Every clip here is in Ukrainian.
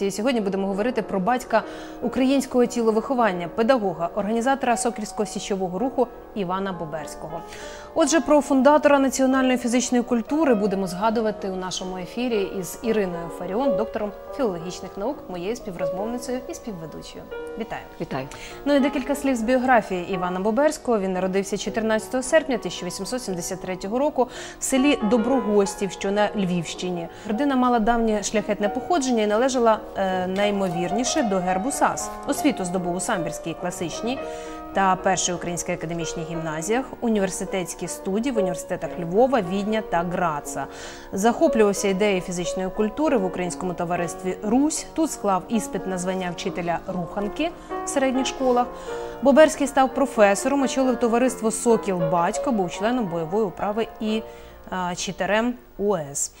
І Сьогодні будемо говорити про батька українського тіловиховання, педагога, організатора Сокільського січового руху Івана Боберського. Отже, про фундатора національної фізичної культури будемо згадувати у нашому ефірі із Іриною Фаріон, доктором філологічних наук, моєю співрозмовницею і співведучою. Вітаю! Вітаю. Ну і декілька слів з біографії Івана Боберського. Він народився 14 серпня 1873 року в селі Доброгостів, що на Львівщині. Родина мала давнє шляхетне походження і належала е, найімовірніше до гербу САС. Освіту здобув у самбірській класичній та першій українській академічній гімназіях, університетські студії в університетах Львова, Відня та Граца. Захоплювався ідеєю фізичної культури в українському товаристві Русь. Тут склав іспит на звання вчителя руханки в середніх школах. Боберський став професором, очолив товариство Сокіл Батько, був членом бойової управи і а, читарем УС.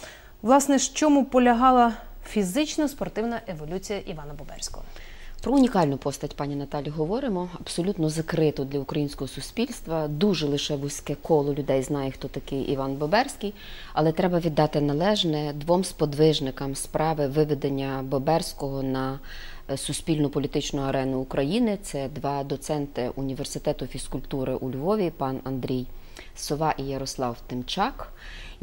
Власне, з чому полягала фізично-спортивна еволюція Івана Боберського? Про унікальну постать пані Наталі говоримо, абсолютно закриту для українського суспільства. Дуже лише вузьке коло людей знає, хто такий Іван Боберський, але треба віддати належне двом сподвижникам справи виведення Боберського на е, суспільну політичну арену України. Це два доценти університету фізкультури у Львові, пан Андрій Сова і Ярослав Тимчак,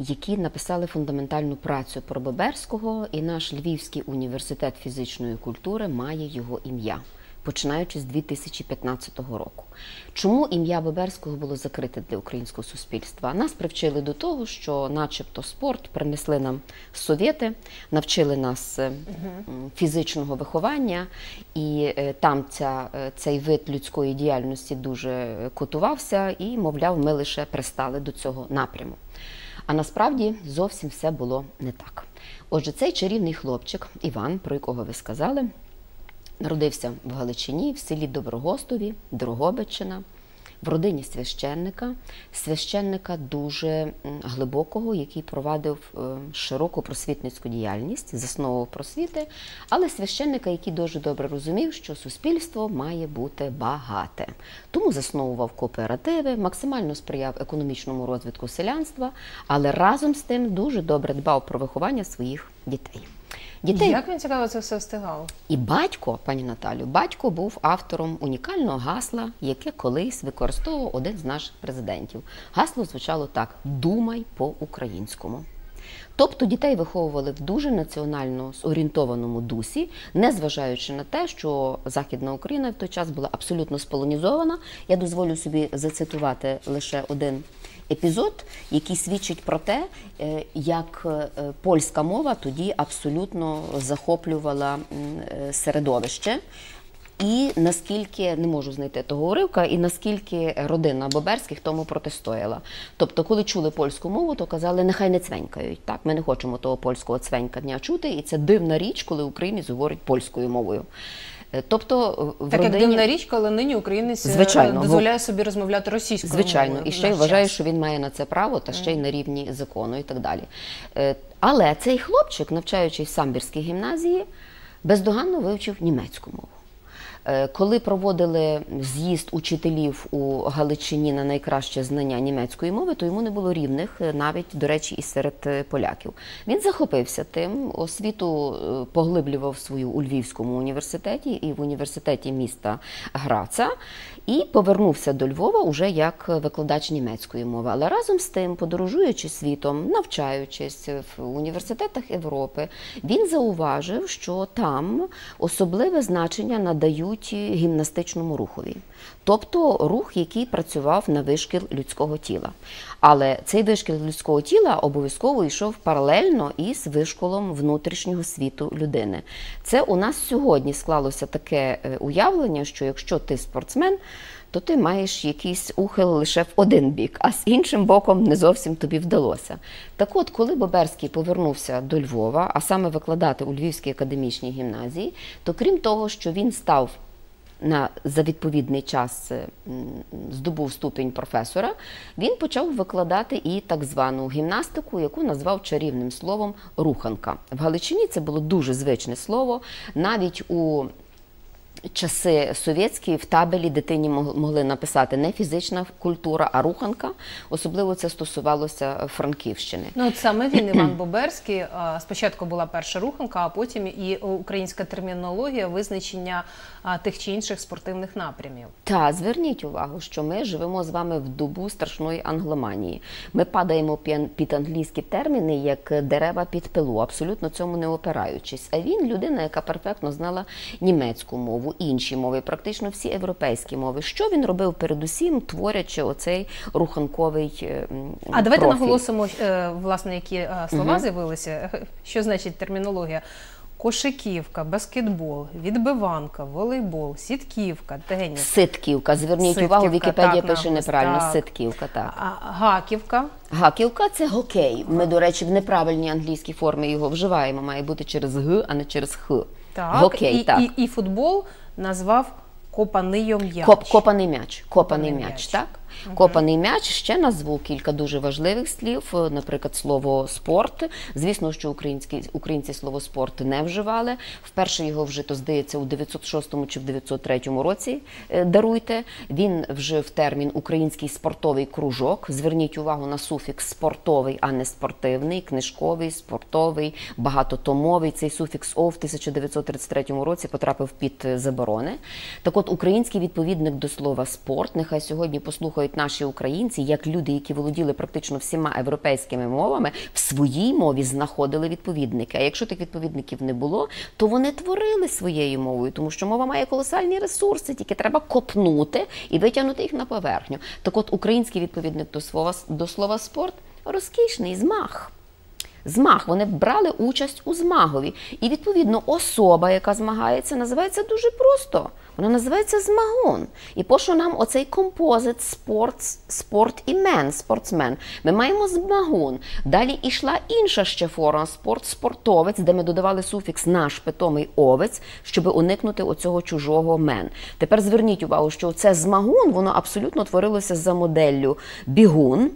які написали фундаментальну працю про Боберського, і наш Львівський університет фізичної культури має його ім'я. Починаючи з 2015 року, чому ім'я Боберського було закрите для українського суспільства? Нас привчили до того, що, начебто, спорт принесли нам совєти, навчили нас е, фізичного виховання, і е, там ця, е, цей вид людської діяльності дуже котувався, і, мовляв, ми лише пристали до цього напряму. А насправді зовсім все було не так. Отже, цей чарівний хлопчик, Іван, про якого ви сказали, народився в Галичині, в селі Доброгостові, Дрогобичина, в родині священника, священника дуже глибокого, який провадив е, широку просвітницьку діяльність, засновував просвіти, але священника, який дуже добре розумів, що суспільство має бути багате. Тому засновував кооперативи, максимально сприяв економічному розвитку селянства, але разом з тим дуже добре дбав про виховання своїх дітей. Дітей Як він цікаво це все встигав? і батько, пані Наталю, батько був автором унікального гасла, яке колись використовував один з наших президентів. Гасло звучало так: Думай по-українському. Тобто дітей виховували в дуже національно зорієнтованому дусі, незважаючи на те, що Західна Україна в той час була абсолютно сполонізована. Я дозволю собі зацитувати лише один епізод, який свідчить про те, е, як е, польська мова тоді абсолютно захоплювала е, середовище. І наскільки не можу знайти того уривка, і наскільки родина Боберських тому протистояла. Тобто, коли чули польську мову, то казали, нехай не цвенькають. Так, ми не хочемо того польського цвенькання чути, і це дивна річ, коли українець говорить польською мовою. Е, Тобто, в Так як родині... дивна річ, коли нині українець е, Звичайно, дозволяє собі розмовляти російською Звичайно, мовою. і ще й вважає, що він має на це право, та ще й на рівні закону і так далі. Е, Але цей хлопчик, навчаючись в самбірській гімназії, бездоганно вивчив німецьку мову. Е, Коли проводили з'їзд учителів у Галичині на найкраще знання німецької мови, то йому не було рівних, е, навіть, до речі, і серед е, поляків. Він захопився тим, освіту поглиблював свою у Львівському університеті і в університеті міста Граца, і повернувся до Львова уже як викладач німецької мови. Але разом з тим, подорожуючи світом, навчаючись в університетах Європи, він зауважив, що там особливе значення надають гімнастичному рухові, тобто рух, який працював на вишкіл людського тіла. Але цей вишкіл людського тіла обов'язково йшов паралельно із вишколом внутрішнього світу людини. Це у нас сьогодні склалося таке е, уявлення, що якщо ти спортсмен, то ти маєш якийсь ухил лише в один бік, а з іншим боком не зовсім тобі вдалося. Так от, коли Боберський повернувся до Львова, а саме викладати у Львівській академічній гімназії, то крім того, що він став на за відповідний час е, здобув ступінь професора, він почав викладати і так звану гімнастику, яку назвав чарівним словом руханка. В Галичині це було дуже звичне слово. Навіть у часи совєтські в табелі дитині мог- могли написати не фізична культура, а руханка. Особливо це стосувалося Франківщини. Ну, от саме він, Іван Боберський, спочатку була перша руханка, а потім і українська термінологія визначення тих чи інших спортивних напрямів. Та зверніть увагу, що ми живемо з вами в добу страшної англоманії. Ми падаємо під англійські терміни як дерева під пилу, абсолютно цьому не опираючись. А він людина, яка перфектно знала німецьку мову, інші мови, практично всі європейські мови. Що він робив передусім, творячи оцей руханковий е, м, А давайте наголосимо, е, власне, які е, слова з'явилися. Що значить термінологія? Кошиківка, баскетбол, відбиванка, волейбол, сітківка, теніс, Ситківка. Зверніть Ситківка, увагу, Вікіпедія пише неправильно. так. Ситківка, так. а, гаківка. Гаківка це гокей. Ми, до речі, в неправильній англійській формі його вживаємо. Має бути через г, а не через х. Так, Гокей, і, так. І, і футбол назвав копаний м'яч. Коп, копаний м'яч. Копаний Копаний м'яч, м'яч. так? Копаний м'яч. Ще назву кілька дуже важливих слів, е, наприклад, слово спорт. Звісно, що українські, українці слово спорт не вживали. Вперше його вжито, здається, у 906 чи в 903 році. е, Даруйте. Він вжив термін український спортовий кружок. Зверніть увагу на суфікс спортовий, а не спортивний, книжковий, спортовий, багатотомовий. Цей суфікс «ов» в 1933 році потрапив під е, заборони. Так от, український відповідник до слова спорт, нехай сьогодні послухають наші українці, як люди, які володіли практично всіма європейськими мовами, в своїй мові знаходили відповідники. А якщо тих відповідників не було, то вони творили своєю мовою, тому що мова має колосальні ресурси, тільки треба копнути і витягнути їх на поверхню. Так от, український відповідник до слова, до слова спорт розкішний змах. Змаг. Вони брали участь у змагові. І відповідно особа, яка змагається, називається дуже просто. Вона називається змагун. І пощо нам оцей композит спорт, спорт і мен, спортсмен. Ми маємо змагун. Далі йшла інша ще форма спорт, спортовець, де ми додавали суфікс наш питомий овець, щоб уникнути оцього чужого мен. Тепер зверніть увагу, що це змагун, воно абсолютно творилося за моделлю бігун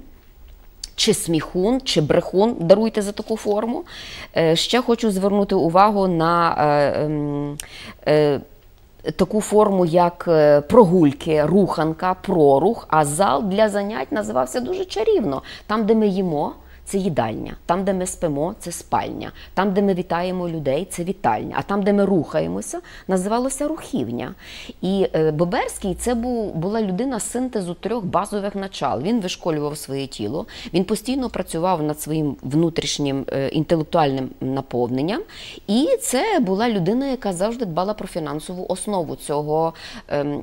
чи сміхун, чи брехун, даруйте за таку форму. Е, Ще хочу звернути увагу на е, ем, е, таку форму, як прогульки, руханка, прорух, а зал для занять називався дуже чарівно. Там, де ми їмо. Це їдальня, там, де ми спимо, це спальня, там, де ми вітаємо людей, це вітальня. А там, де ми рухаємося, називалося рухівня. І е, Боберський це була людина синтезу трьох базових начал. Він вишколював своє тіло, він постійно працював над своїм внутрішнім е, інтелектуальним наповненням. І це була людина, яка завжди дбала про фінансову основу цього ем,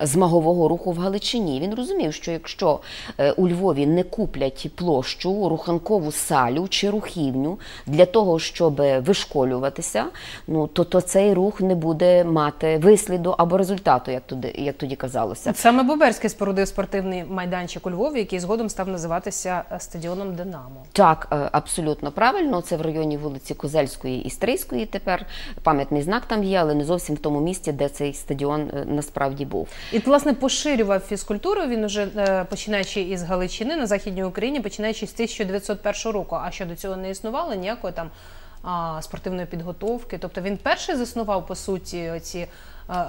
змагового руху в Галичині. Він розумів, що якщо е, у Львові не куплять площу, руханкову салю чи рухівню для того, щоб вишколюватися, ну то, то цей рух не буде мати висліду або результату, як тоді, як тоді казалося. Саме Боберський спорудив спортивний майданчик у Львові, який згодом став називатися е, стадіоном Динамо. Так, е, абсолютно правильно. Це в районі вулиці Козельської і Стрийської. Тепер пам'ятний знак там є, але не зовсім в тому місці, де цей стадіон е, насправді був. І власне поширював фізкультуру. Він уже починаючи із Галичини на західній Україні, починаючи з 1901 року. А що до цього не існувало ніякої там а, спортивної підготовки. Тобто він перший заснував по суті ці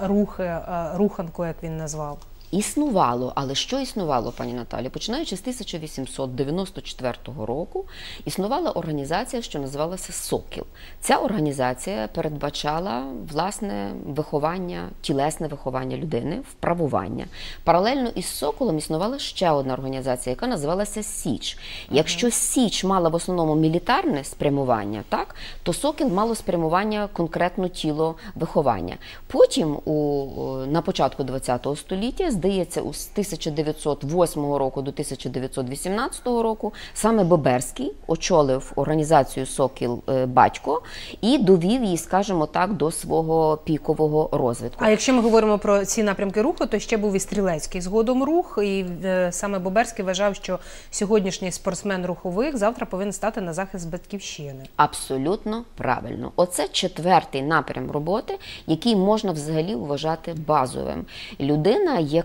рухи, а, руханку, як він назвав. Існувало, але що існувало, пані Наталі? Починаючи з 1894 року, існувала організація, що називалася Сокіл. Ця організація передбачала власне виховання, тілесне виховання людини, вправування. Паралельно із Соколом існувала ще одна організація, яка називалася Січ. Якщо Січ мала в основному мілітарне спрямування, так то Сокіл мало спрямування конкретно тіло виховання. Потім, у, на початку ХХ століття, здається, з 1908 року до 1918 року саме Боберський очолив організацію Сокіл е, батько і довів її, скажімо так, до свого пікового розвитку. А якщо ми говоримо про ці напрямки руху, то ще був і стрілецький згодом рух, і е, саме Боберський вважав, що сьогоднішній спортсмен рухових завтра повинен стати на захист батьківщини. Абсолютно правильно. Оце четвертий напрям роботи, який можна взагалі вважати базовим. Людина, яка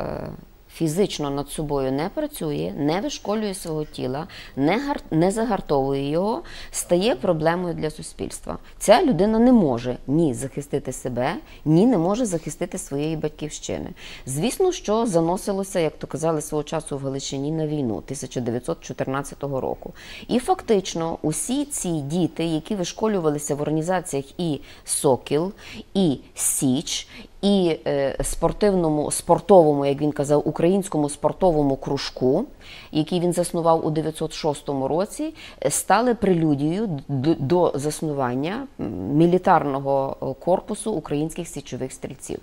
е, фізично над собою не працює, не вишколює свого тіла, не гар... не загартовує його, стає проблемою для суспільства. Ця людина не може ні захистити себе, ні не може захистити своєї батьківщини. Звісно, що заносилося, як то казали свого часу в Галичині на війну 1914 року. І фактично усі ці діти, які вишколювалися в організаціях і Сокіл, і Січ, і е, спортивному, спортовому, як він казав, українському спортовому кружку, який він заснував у 906 році, стали прелюдією до заснування мілітарного е, корпусу українських січових стрільців.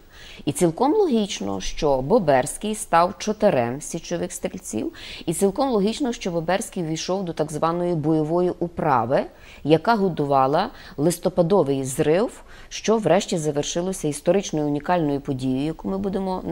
І цілком логічно, що Боберський став чотирем січових стрільців, і цілком логічно, що Боберський війшов до так званої бойової управи, яка годувала листопадовий зрив, що врешті завершилося історичною унікальною подією, яку ми будемо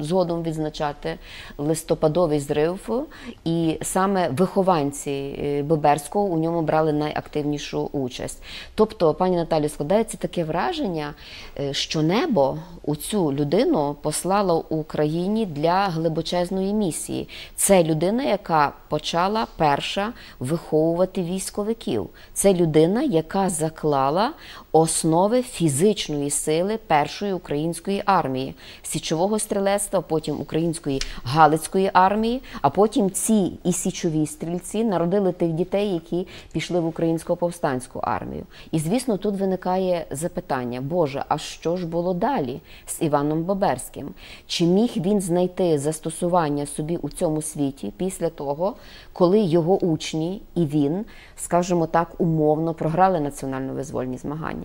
згодом відзначати. Листопадовий зрив, і саме вихованці е, Боберського у ньому брали найактивнішу участь. Тобто, пані Наталі, складається таке враження, е, що небо у цю людину послало Україні для глибочезної місії. Це людина, яка почала перша виховувати військовиків. Це людина, яка заклала основи фізичної сили першої української армії, січового стрілецтва, потім української галицької армії, а потім ці і січові стрільці народили тих дітей, які пішли в українську повстанську армію. І звісно, тут виникає запитання: Боже, а що ж було далі з Іваном Боберським? Чи міг він знайти застосування собі у цьому світі після того, коли його учні і він, скажімо так, умовно програли національно-визвольні змагання?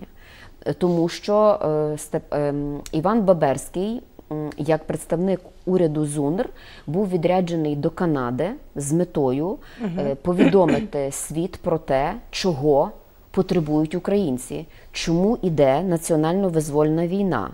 Е, Тому що е, ем, Іван Баберський, як представник уряду ЗУНР, був відряджений до Канади з метою е, повідомити світ про те, чого потребують українці, чому іде національно-визвольна війна,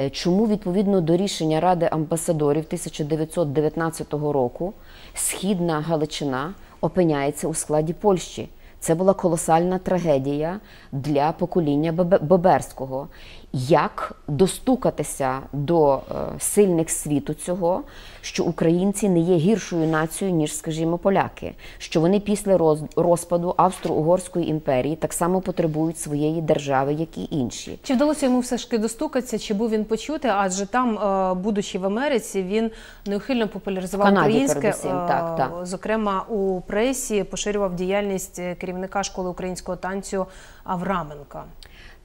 е, чому відповідно до рішення Ради амбасадорів 1919 року Східна Галичина опиняється у складі Польщі. Це була колосальна трагедія для покоління Боберського. Як достукатися до е, сильних світу цього, що українці не є гіршою нацією, ніж, скажімо, поляки, що вони після роз- розпаду Австро-Угорської імперії так само потребують своєї держави, як і інші. Чи вдалося йому все ж таки достукатися, чи був він почути? Адже там, е, будучи в Америці, він неухильно популяризував Канаді, українське, так, так. зокрема у пресі, поширював діяльність е, керівника школи українського танцю Авраменка.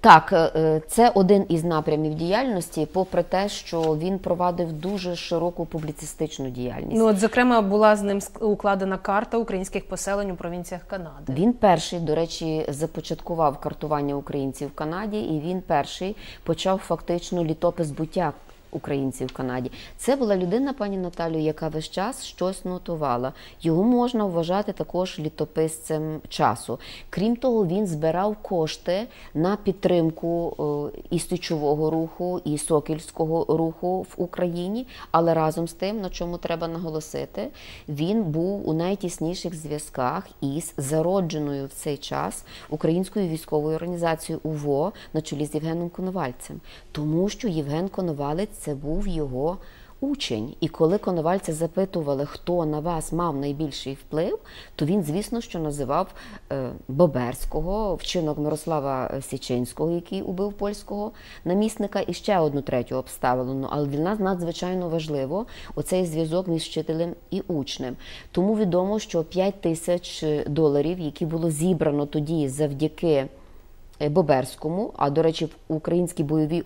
Так, е, е, це один із напрямів діяльності, попри те, що він провадив дуже широку публіцистичну діяльність. Ну, от, зокрема, була з ним укладена карта українських поселень у провінціях Канади. Він перший, до речі, започаткував картування українців в Канаді, і він перший почав фактично літопис буття українців в Канаді. Це була людина, пані Наталю, яка весь час щось нотувала. Його можна вважати також літописцем часу. Крім того, він збирав кошти на підтримку е, і січового руху, і сокільського руху в Україні. Але разом з тим, на чому треба наголосити, він був у найтісніших зв'язках із зародженою в цей час українською військовою організацією УВО на чолі з Євгеном Коновальцем, тому що Євген Коновалець це був його. Учень, і коли Коновальця запитували, хто на вас мав найбільший вплив, то він, звісно, що називав е, Боберського, вчинок Мирослава Січинського, який убив польського намісника, і ще одну третю обставину. Але для нас надзвичайно важливо оцей зв'язок між вчителем і учнем. Тому відомо, що 5 тисяч доларів, які було зібрано тоді завдяки е, Боберському, а до речі, в українській бойовій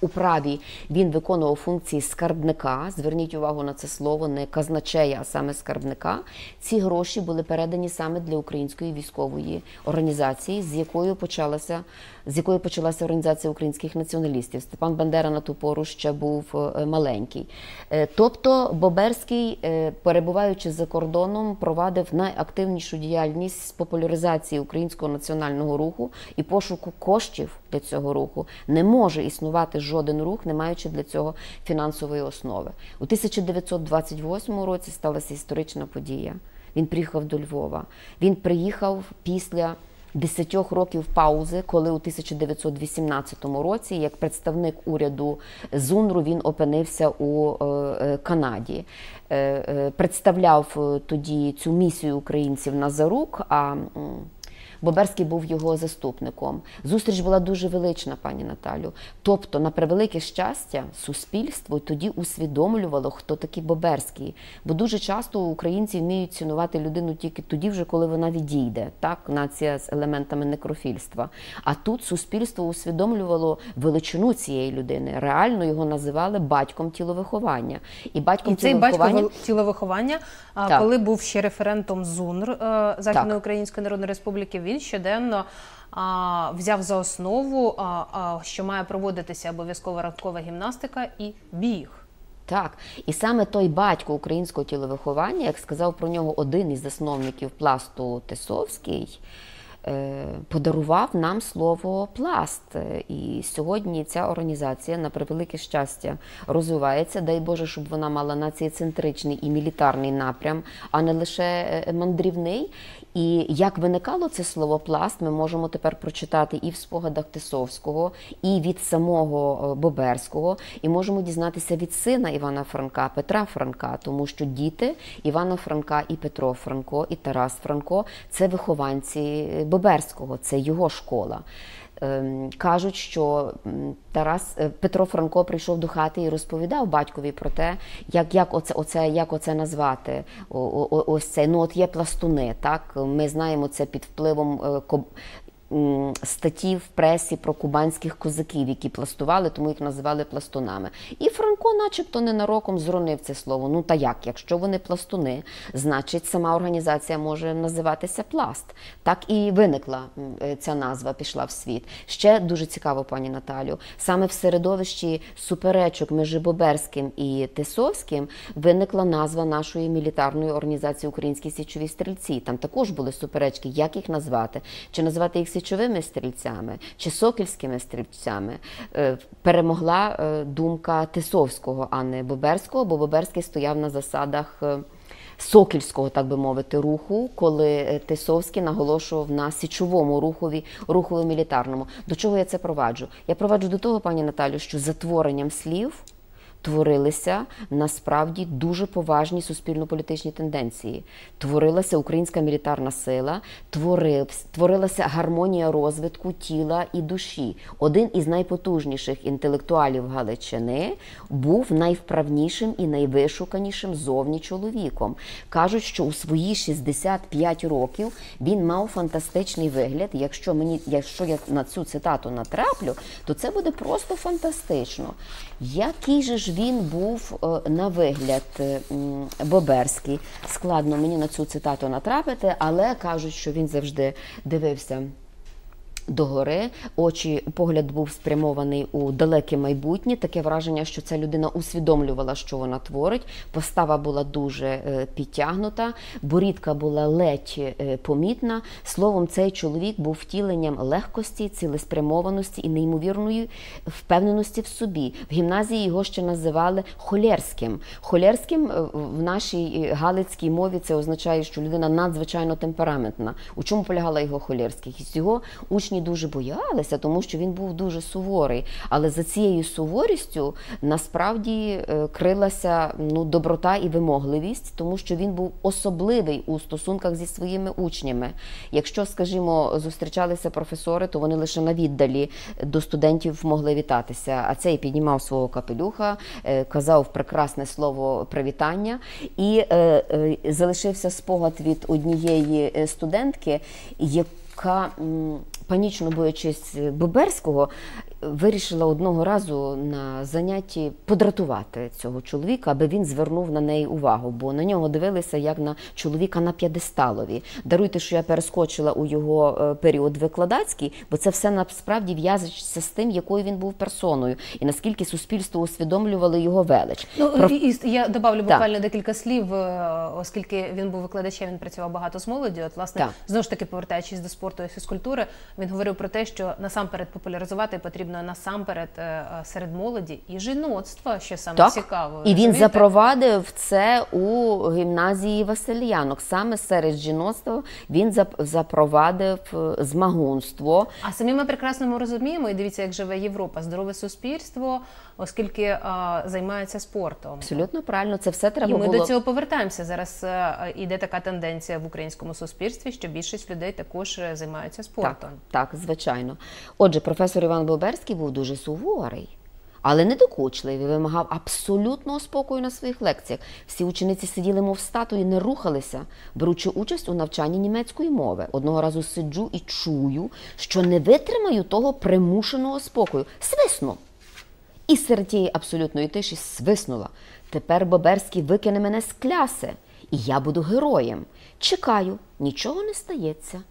управі він виконував функції скарбника. Зверніть увагу на це слово, не казначея, а саме скарбника. Ці гроші були передані саме для української військової організації, з якою почалася з якою почалася організація українських націоналістів. Степан Бандера на ту пору ще був е, маленький. Е, Тобто Боберський, е, перебуваючи за кордоном, провадив найактивнішу діяльність з популяризації українського національного руху і пошуку коштів для цього руху. Не може існувати жоден рух, не маючи для цього фінансової основи. У 1928 році сталася історична подія. Він приїхав до Львова. Він приїхав після десятьох років паузи, коли у 1918 році, як представник уряду ЗУНРу, він опинився у е, е, Канаді. Е, Представляв тоді цю місію українців на зарук. А Боберський був його заступником. Зустріч була дуже велична, пані Наталю. Тобто, на превелике щастя, суспільство тоді усвідомлювало, хто такий Боберський. Бо дуже часто українці вміють цінувати людину тільки тоді, вже коли вона відійде. Так, нація з елементами некрофільства. А тут суспільство усвідомлювало величину цієї людини. Реально його називали батьком тіловиховання. І батьком І цей батько тіловиховання вел- тіловиховання, а, Так. коли був ще референтом ЗУНР е, Західної Української Народної Республіки, він щоденно взяв за основу, що має проводитися обов'язково ранкова гімнастика і біг. Так, і саме той батько українського тіловиховання, як сказав про нього один із засновників пласту Тисовський, е, подарував нам слово пласт. Е, І сьогодні ця організація, на превелике щастя, розвивається. Дай Боже, щоб вона мала націєцентричний і мілітарний напрям, а не лише е, мандрівний. І як виникало це слово пласт, ми можемо тепер прочитати і в спогадах Тисовського, і від самого е, Боберського, і можемо дізнатися від сина Івана Франка, Петра Франка, тому що діти Івана Франка і Петро Франко, і Тарас Франко це вихованці е, Боберського, це його школа. Ем, Кажуть, що Тарас е, Петро Франко прийшов до хати і розповідав батькові про те, як, як, оце, оце, як оце назвати. О, о, ось це. Ну, от є пластуни, так? Ми знаємо це під впливом е, статті в пресі про кубанських козаків, які пластували, тому їх називали пластунами. І Франко, начебто, ненароком зронив це слово. Ну та як? Якщо вони пластуни, значить сама організація може називатися пласт. Так і виникла е, ця назва, пішла в світ. Ще дуже цікаво, пані Наталю. Саме в середовищі суперечок між Боберським і Тисовським виникла назва нашої мілітарної організації Українські січові стрільці. Там також були суперечки, як їх назвати, чи назвати їх січовими стрільцями, чи сокільськими стрільцями. Е, Перемогла е, думка Тисовського, а не Боберського, бо Боберський стояв на засадах. е, Сокільського, так би мовити, руху, коли Тисовський наголошував на січовому рухові, рухові мілітарному. До чого я це проваджу? Я проваджу до того, пані Наталю, що за творенням слів творилися насправді дуже поважні суспільно-політичні тенденції. Творилася українська мілітарна сила, творив, творилася гармонія розвитку тіла і душі. Один із найпотужніших інтелектуалів Галичини був найвправнішим і найвишуканішим зовні чоловіком. Кажуть, що у свої 65 років він мав фантастичний вигляд. Якщо мені, якщо я на цю цитату натраплю, то це буде просто фантастично. Який же ж він був е, на вигляд е, Боберський? Складно мені на цю цитату натрапити, але кажуть, що він завжди дивився. Догори очі, погляд був спрямований у далеке майбутнє. Таке враження, що ця людина усвідомлювала, що вона творить. Постава була дуже е, підтягнута, борідка була ледь е, помітна. Словом, цей чоловік був втіленням легкості, цілеспрямованості і неймовірної впевненості в собі. В гімназії його ще називали холєрським. Холєрським е, в нашій галицькій мові це означає, що людина надзвичайно темпераментна. У чому полягала його холєрськість? Його учні дуже боялися, тому що він був дуже суворий. Але за цією суворістю насправді е, крилася ну, доброта і вимогливість, тому що він був особливий у стосунках зі своїми учнями. Якщо, скажімо, зустрічалися професори, то вони лише на віддалі до студентів могли вітатися. А цей піднімав свого капелюха, е, казав прекрасне слово привітання, і е, залишився спогад від однієї студентки, яка панічно боячись Боберського, вирішила одного разу на занятті подратувати цього чоловіка, аби він звернув на неї увагу, бо на нього дивилися як на чоловіка на п'єдесталові. Даруйте, що я перескочила у його е, період викладацький, бо це все насправді в'язується з тим, якою він був персоною, і наскільки суспільство усвідомлювало його велич. Ну Про- і, і я добавлю Так. буквально декілька слів, е, оскільки він був викладачем, він працював багато з молоддю. От власне Так. знову ж таки повертаючись до спорту і фізкультури, він говорив про те, що насамперед популяризувати потрібно насамперед е, е, серед молоді і жіноцтва, що саме Так, цікаво. і він розумієте? запровадив це у гімназії Васильянок. Саме серед жіноцтва він запровадив е, змагунство. А самі ми прекрасно ми розуміємо, і дивіться, як живе Європа, здорове суспільство, оскільки е, займається спортом. Абсолютно правильно, це все І треба ми було. до цього повертаємося. Зараз е, іде така тенденція в українському суспільстві, що більшість людей також займаються спортом. Так, так, звичайно. Отже, професор Іван Боберський був дуже суворий, але недокучливий, вимагав абсолютного спокою на своїх лекціях. Всі учениці сиділи, мов статуї, не рухалися, беручи участь у навчанні німецької мови. Одного разу сиджу і чую, що не витримаю того примушеного спокою. Свисну. І серед тієї абсолютної тиші свиснула. Тепер Боберський викине мене з кляси, і я буду героєм. Чекаю, нічого не стається.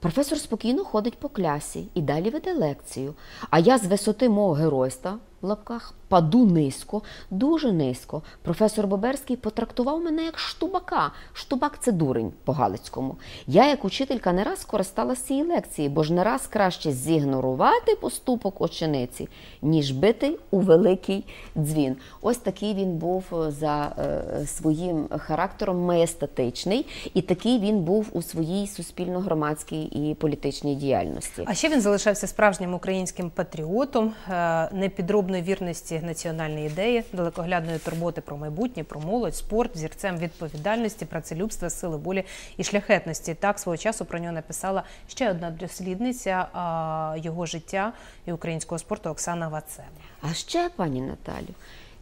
Професор спокійно ходить по клясі і далі веде лекцію. А я з висоти мого геройства в лапках паду низько, дуже низько. Професор Боберський потрактував мене як штубака. Штубак це дурень по Галицькому. Я, як учителька, не раз користалася цієї лекції, бо ж не раз краще зігнорувати поступок учениці, ніж бити у великий дзвін. Ось такий він був е, за е, своїм характером маєстатичний, і такий він був у своїй суспільно-громадській і політичній діяльності. А ще він залишався справжнім українським патріотом, е, непідробної вірності національної ідеї, далекоглядної турботи про майбутнє, про молодь, спорт, зірцем відповідальності, працелюбства, сили волі і шляхетності. Так свого часу про нього написала ще одна дослідниця його життя і українського спорту Оксана Ваце. А ще, пані Наталю,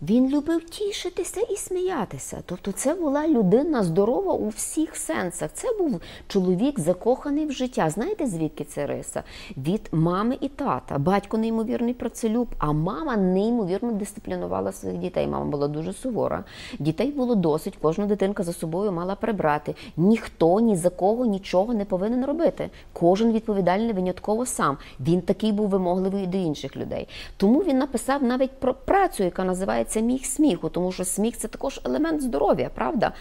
він любив тішитися і сміятися. Тобто, це була людина здорова у всіх сенсах. Це був чоловік закоханий в життя. Знаєте, звідки це риса? Від мами і тата. Батько неймовірний працелюб, а мама неймовірно дисциплінувала своїх дітей. Мама була дуже сувора. Дітей було досить, кожна дитинка за собою мала прибрати. Ніхто ні за кого нічого не повинен робити. Кожен відповідальний винятково сам. Він такий був вимогливий до інших людей. Тому він написав навіть про працю, яка називається Міг сміху, тому що сміх це також елемент здоров'я, правда?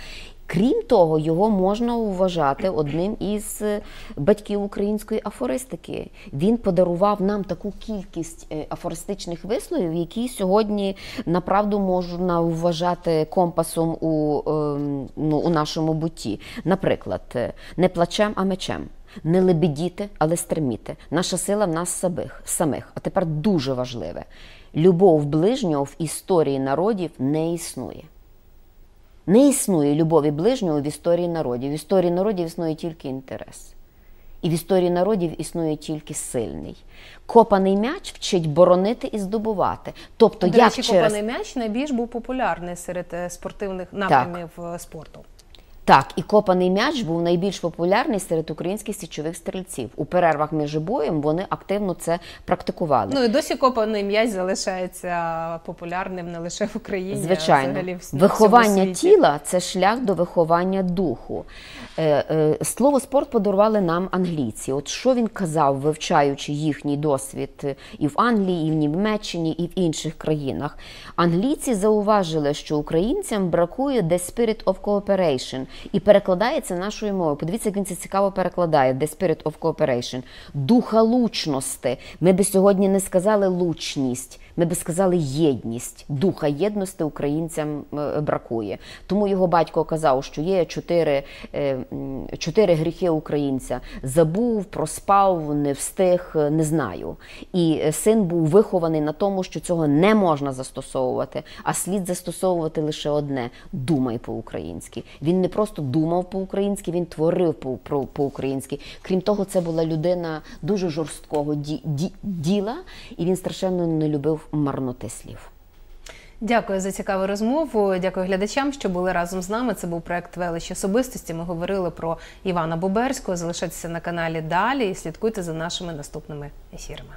Крім того, його можна вважати одним із е, батьків української афористики. Він подарував нам таку кількість е, афористичних висловів, які сьогодні направду можна вважати компасом у, ем, ну, у нашому бутті. Наприклад, е, не плачем, а мечем. Не лебедіти, але стриміти. Наша сила в нас самих. А тепер дуже важливе: любов ближнього в історії народів не існує. Не існує любові ближнього в історії народів. В історії народів існує тільки інтерес. І в історії народів існує тільки сильний. Копаний м'яч вчить боронити і здобувати. Тобто, До як речі, через копаний м'яч найбільш був популярний серед е, спортивних напрямів е, спорту. Так, і копаний м'яч був найбільш популярний серед українських січових стрільців. У перервах між боєм вони активно це практикували. Ну і досі копаний м'яч залишається популярним не лише в Україні, а Звичайно, взагалі в виховання світі. тіла це шлях до виховання духу. Е, е, слово спорт подарували нам англійці. От що він казав, вивчаючи їхній досвід і в Англії, і в Німеччині, і в інших країнах. Англійці зауважили, що українцям бракує the spirit of cooperation. І перекладається нашою мовою. Подивіться, як він це цікаво перекладає: The spirit of cooperation. Духа лучності. Ми би сьогодні не сказали лучність, ми би сказали єдність. Духа єдності українцям е, бракує. Тому його батько казав, що є чотири, е, чотири гріхи українця: забув, проспав, не встиг, е, не знаю. І син був вихований на тому, що цього не можна застосовувати, а слід застосовувати лише одне: думай по-українськи. Він не просто думав по-українськи, він творив по-українськи. Крім того, це була людина дуже жорсткого ді- ді- діла, і він страшенно не любив марноти слів. Дякую за цікаву розмову. Дякую глядачам, що були разом з нами. Це був проект Велич особистості. Ми говорили про Івана Боберського. Залишайтеся на каналі далі і слідкуйте за нашими наступними ефірами.